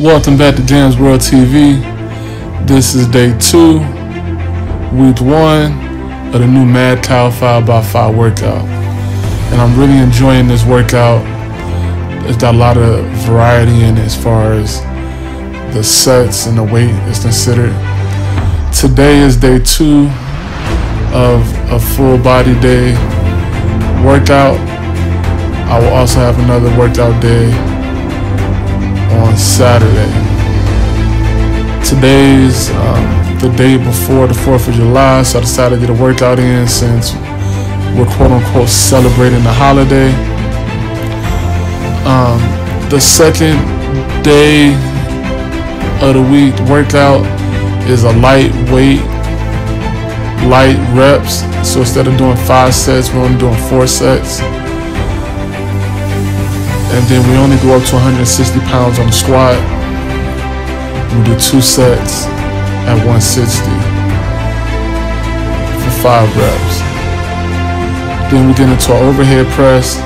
Welcome back to Gams World TV. This is day two, week one of the new Madcow 5x5 workout. And I'm really enjoying this workout. It's got a lot of variety in it as far as the sets and the weight is considered. Today is day two of a full body day workout. I will also have another workout day on Saturday. Today's um, the day before the 4th of July, so I decided to get a workout in since we're quote unquote celebrating the holiday. Um, the second day of the week workout is a lightweight, light reps. So instead of doing five sets, we're only doing four sets and then we only go up to 160 pounds on the squat. We do two sets at 160 for five reps. Then we get into our overhead press.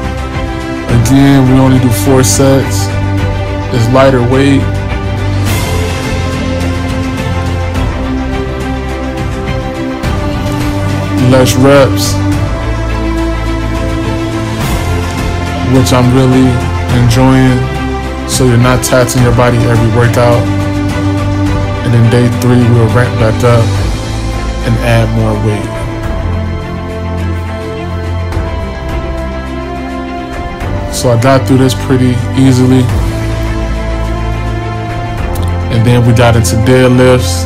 Again, we only do four sets. It's lighter weight. Less reps, which I'm really enjoying so you're not taxing your body every workout. And then day three, we'll ramp back up and add more weight. So I got through this pretty easily. And then we got into deadlifts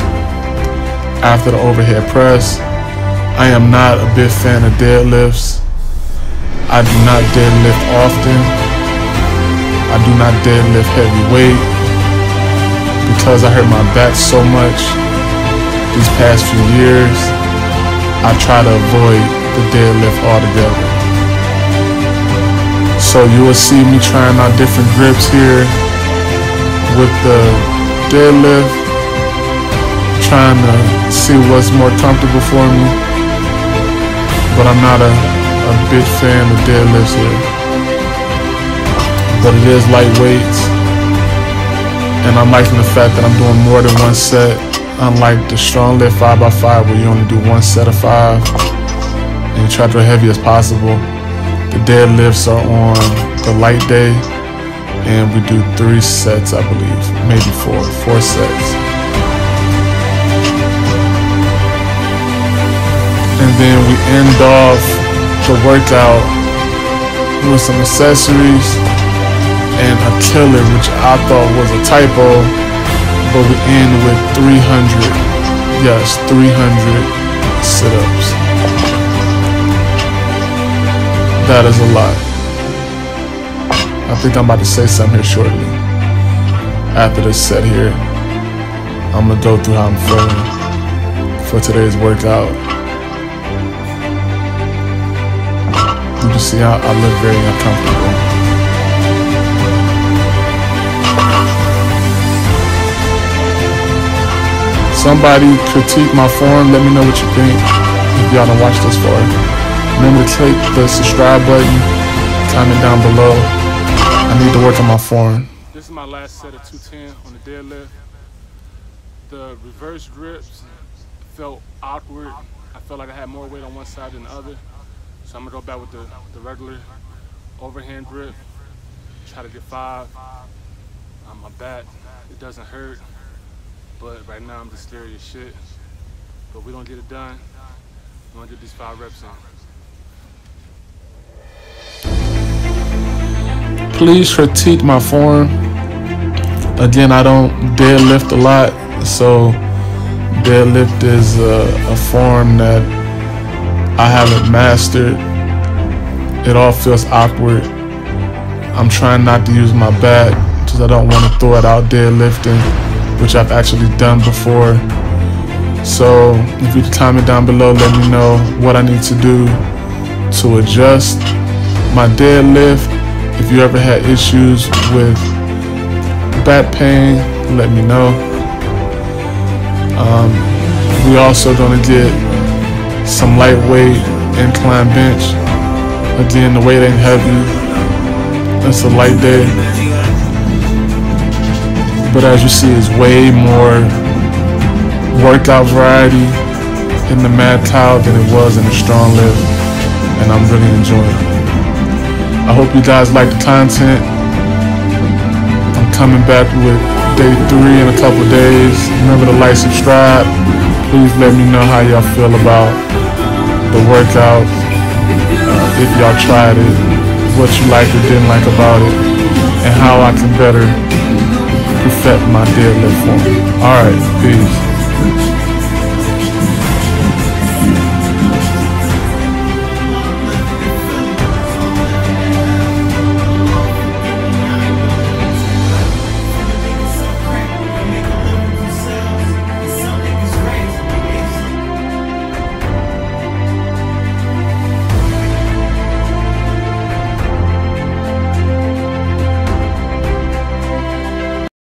after the overhead press. I am not a big fan of deadlifts. I do not deadlift often. I do not deadlift heavy weight because I hurt my back so much these past few years. I try to avoid the deadlift altogether. So you will see me trying out different grips here with the deadlift, trying to see what's more comfortable for me. But I'm not a, a big fan of deadlifts here but it is lightweight. And I'm liking the fact that I'm doing more than one set, unlike the strong lift 5x5 where you only do one set of five and you try to go heavy as possible. The deadlifts are on the light day and we do three sets, I believe, maybe four, four sets. And then we end off the workout with some accessories and a killer, which I thought was a typo, but we end with 300, yes, 300 sit-ups. That is a lot. I think I'm about to say something here shortly. After this set here, I'm gonna go through how I'm feeling for today's workout. You can see how I look very uncomfortable. Somebody critique my form. Let me know what you think if y'all don't watch this far. Remember to click the subscribe button. Comment down below. I need to work on my form. This is my last set of 210 on the deadlift. The reverse grips felt awkward. I felt like I had more weight on one side than the other. So I'm gonna go back with the, the regular overhand grip. Try to get five. On my back, it doesn't hurt. But right now I'm just scary as shit. But we gonna get it done. We're gonna get these five reps on. Please critique my form. Again, I don't deadlift a lot, so deadlift is a, a form that I haven't mastered. It all feels awkward. I'm trying not to use my back because I don't want to throw it out deadlifting which I've actually done before. So if you comment down below, let me know what I need to do to adjust my deadlift. If you ever had issues with back pain, let me know. Um, we also gonna get some lightweight incline bench. Again, the weight ain't heavy. It's a light day. But as you see, it's way more workout variety in the Madcow than it was in the strong lift. And I'm really enjoying it. I hope you guys like the content. I'm coming back with day three in a couple days. Remember to like, subscribe. Please let me know how y'all feel about the workout. Uh, if y'all tried it, what you liked or didn't like about it, and how I can better perfect my deadlift form. Alright, peace.